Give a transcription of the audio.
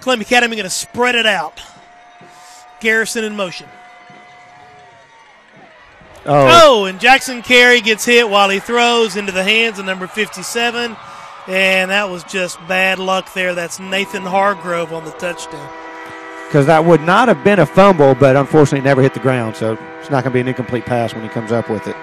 Columbia Academy going to spread it out. Garrison in motion. Oh. Oh, and Jackson Carey gets hit while he throws into the hands of number 57. And that was just bad luck there. That's Nathan Hargrove on the touchdown. because that would not have been a fumble, but unfortunately never hit the ground. So it's not going to be an incomplete pass when he comes up with it.